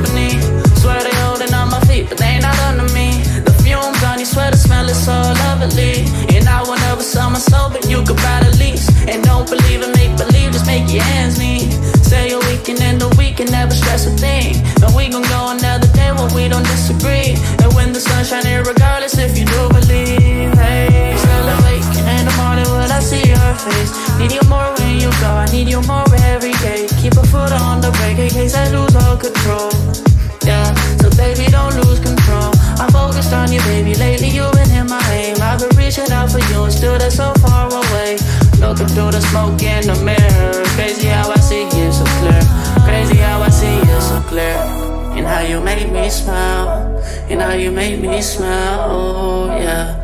company. Swear they holding on my feet, but they not under me. The fumes on your sweater smell is so lovely. And I will never sell my soul, but you could buy the lease. And don't believe in make believe, just make your hands meet. Say you're weak and end the week and never stress a thing. And we gon' go another day when we don't disagree. And when the sun shine here, regardless if you do believe, hey. Still awake in the morning, will I see your face? Need you more when you go, I need you more every day case I lose all control. Yeah, so baby, don't lose control. I'm focused on you, baby. Lately, you've been in my aim. I've been reaching out for you, and still they're so far away. Looking through the smoke in the mirror. Crazy how I see you so clear. Crazy how I see you so clear. And how you make me smile. And how you make me smile. Oh, yeah.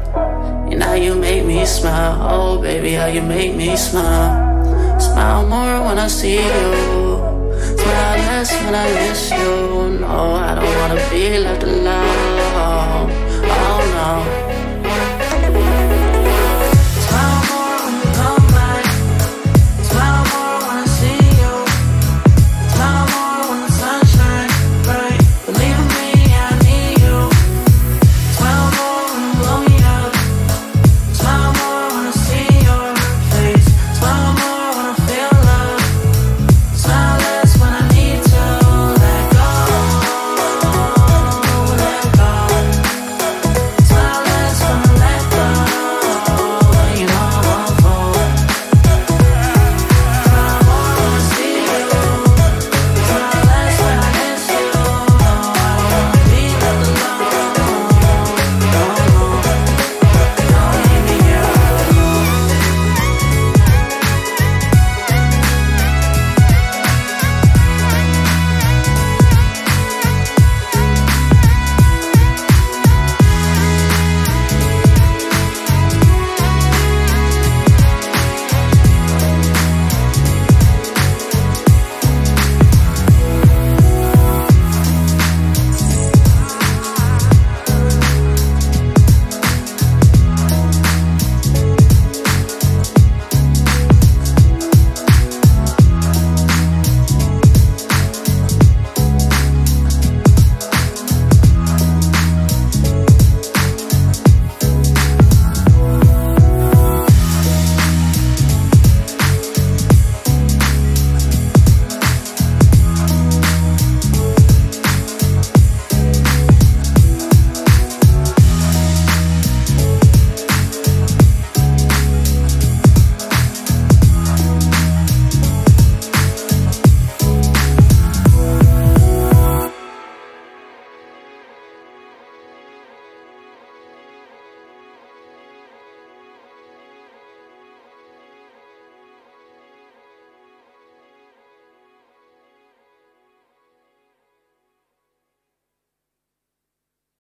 And how you make me smile. Oh, baby, how you make me smile. Smile more when I see you. Smile less when I miss you. No, I don't wanna be left alone.